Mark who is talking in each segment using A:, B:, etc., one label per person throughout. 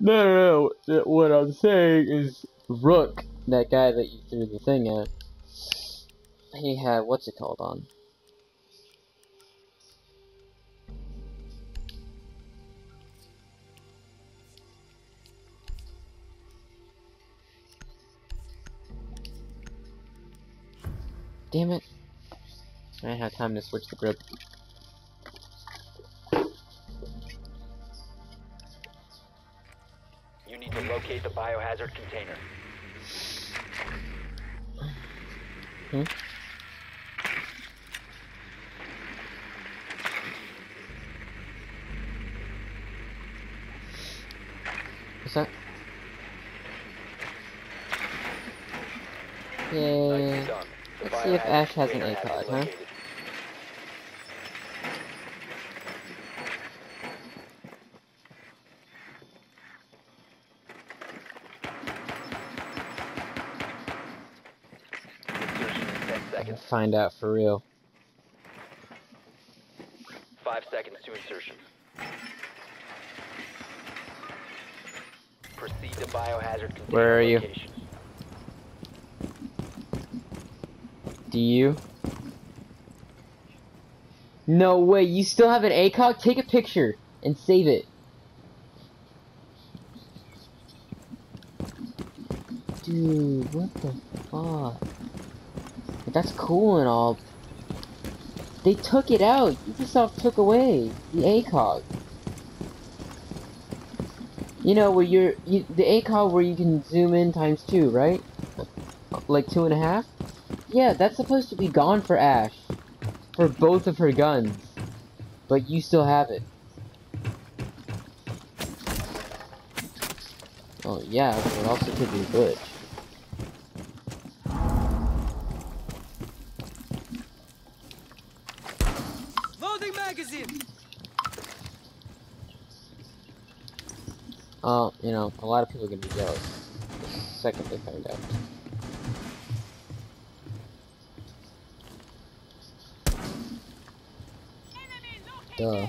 A: No, no, no. What I'm saying is Rook, that guy that you threw the thing at. He had what's it called on? Damn it. I didn't have time to switch the grip.
B: Locate the biohazard container.
A: Hmm? What's that? Yeah.
B: Nicely done. The
A: Let's see if Ash has an ACOG,
B: been
A: huh?
B: located. Insertion in 10
A: I can
B: seconds.
A: Find out for real.
B: Five seconds to insertion. Proceed to biohazard container
A: Where are you?
B: location.
A: Do you? No way, you still have an ACOG? Take a picture and save it. Dude, what the fuck? That's cool and all. They took it out. Ubisoft took away the ACOG. You know where you're you, the ACOG where you can zoom in times two, right? Like two and a half. Yeah, that's supposed to be gone for Ash. For both of her guns. But you still have it. Oh yeah, but it also could be a Oh, you know, a lot of people are gonna be jealous. The second they find out. Duh.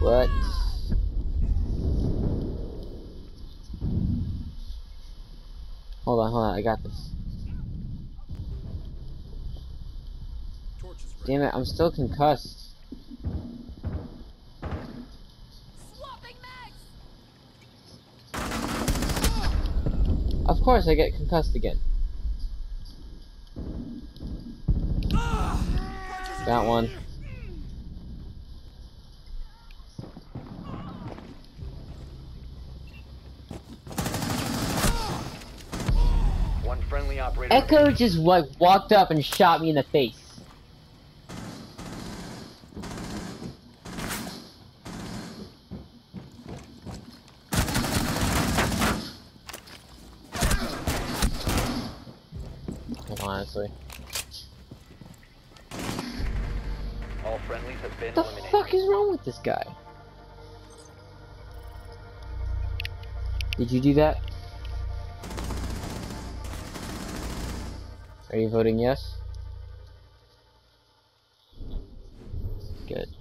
A: What? Hold on, hold on, I got this. Damn it, I'm still concussed.
C: Swapping mags!
A: Of course I get concussed again. Got one.
B: One friendly operator.
A: Echo just like walked up and shot me in the face. Honestly.
B: All friendlies have been
A: What the
B: eliminated.
A: Fuck is wrong with this guy? Did you do that? Are you voting yes? Good.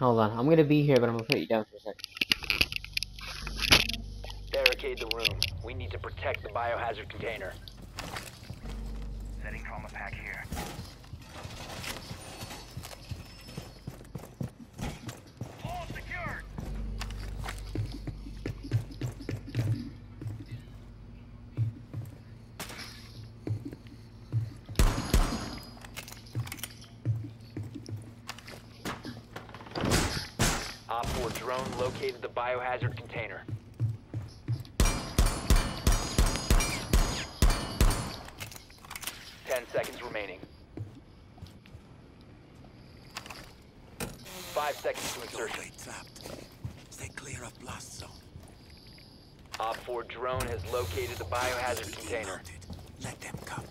A: Hold on, I'm gonna be here, but I'm gonna put you down for a second.
B: Barricade the room. We need to protect the biohazard container. Setting trauma pack here. Op 4 drone located the biohazard container. Ten seconds remaining. Five seconds to insertion.
D: Stay clear of blast zone.
B: Op 4 drone has located the biohazard container.
D: Let them come.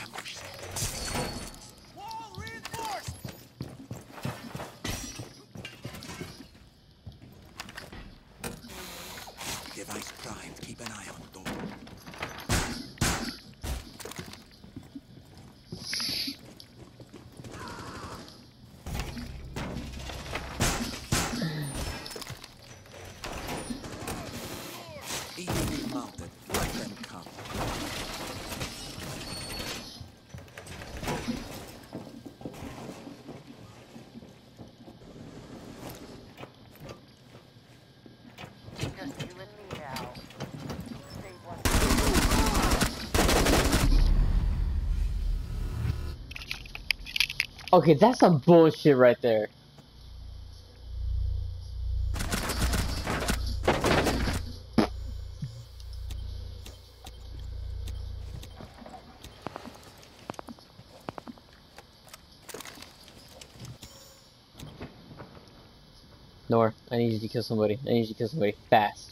D: Ambush set.
E: Wall reinforced!
D: Device primed. Keep an eye on door. EUV mounted. Let them come.
C: Just you and me now. Save one.
A: Okay, that's some bullshit right there. Nor, I need you to kill somebody. I need you to kill somebody fast.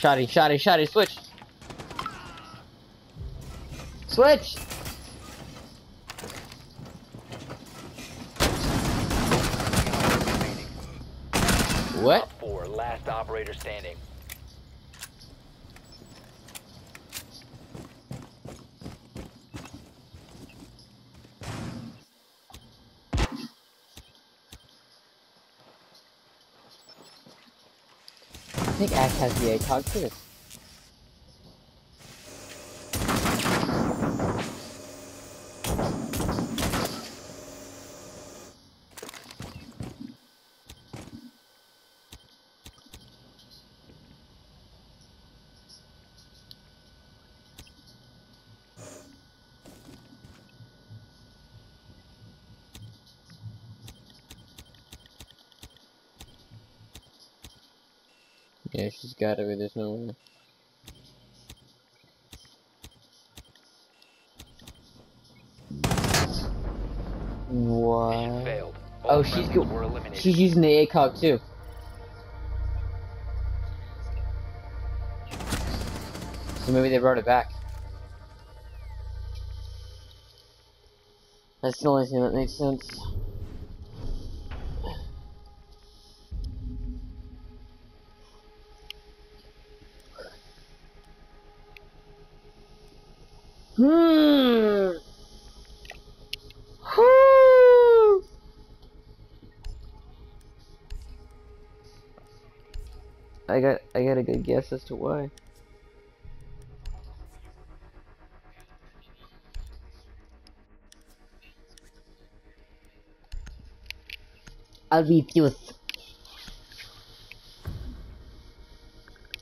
A: Shotty, shotty, shotty, switch! Switch! What?
B: 4, last operator standing.
A: I think Ash has the ACOG Yeah, she's gotta be. There's no way. What? Oh, she's
B: friendlies
A: go-
B: were eliminated.
A: She's using the ACOG too. So maybe they brought it back. That's the only thing that makes sense. I got I got a good guess as to why. I'll be fused.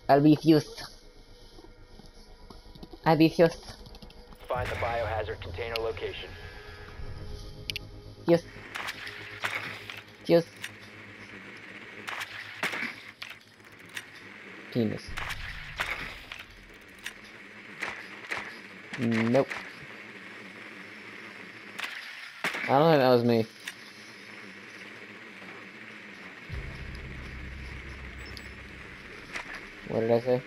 A: I'll be fused. I'll be fused.
B: Find the biohazard container location.
A: Fused. Fused. Penis. Nope. I don't think that was me. What did I say?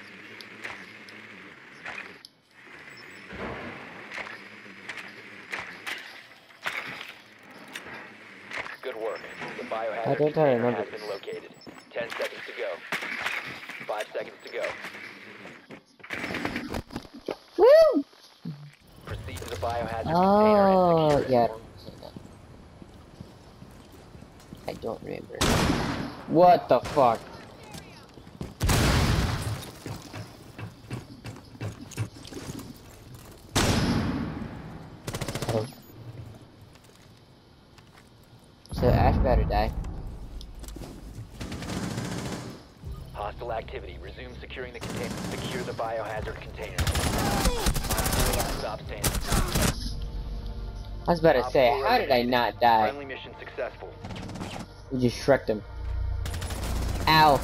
B: Good work. The biohazard
A: I think I remember
B: has been located. Ten seconds to go. Five seconds to go.
A: Woo!
B: Proceed to the biohazard container
A: Oh,
B: and
A: yeah. I don't remember. What the fuck? Oh. So Ash better die.
B: Activity. Resume securing the container. Secure the biohazard container. Op four last stop standing.
A: I was about to say, how did I not die?
B: Friendly mission successful.
A: We just shreked him. Ow.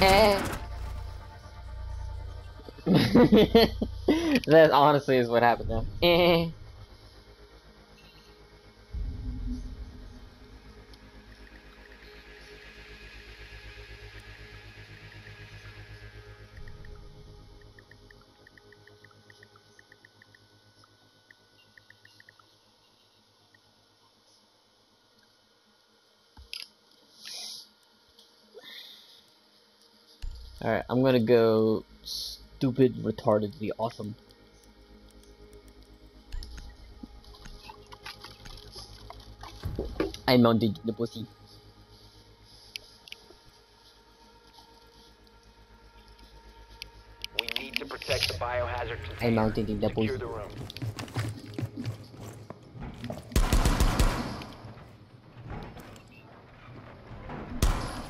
A: Eh. that honestly is what happened though. Eh. Alright, I'm gonna go stupid, retardedly awesome. I mounted the pussy.
B: We need to protect the biohazard
A: I mounted the pussy.
B: the room.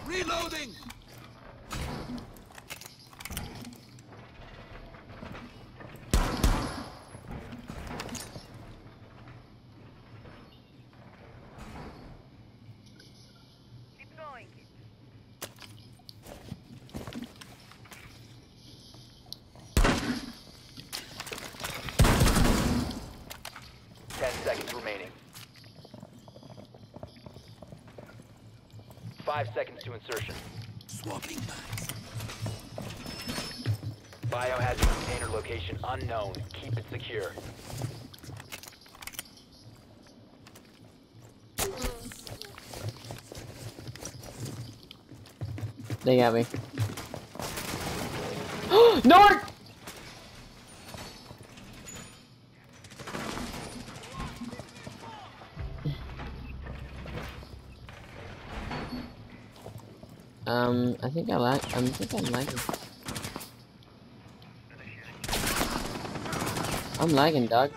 D: Reloading!
C: Deploying it.
B: Ten seconds remaining. Five seconds to insertion.
D: Swapping bags.
B: Biohazard container location unknown. Keep it secure.
A: They got me. North! I think I like. I think I'm lagging. I'm lagging, dog.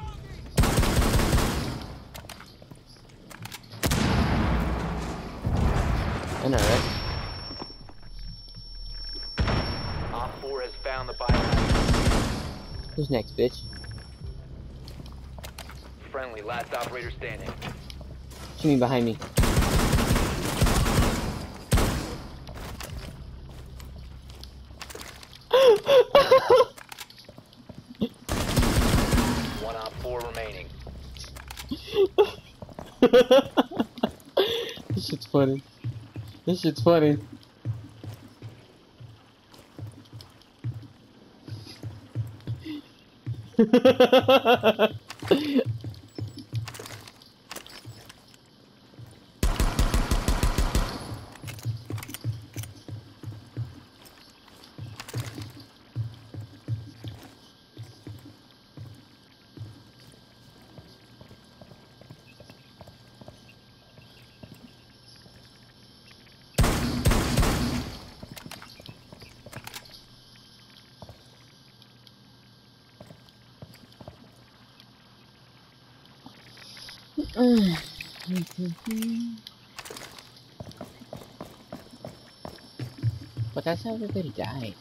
A: I know, right?
B: Op 4 has found the biohazard.
A: Who's next, bitch?
B: Friendly, last operator standing.
A: Shoot me behind me.
B: 4 remaining.
A: this shit's funny. This shit's funny. but that's how everybody died.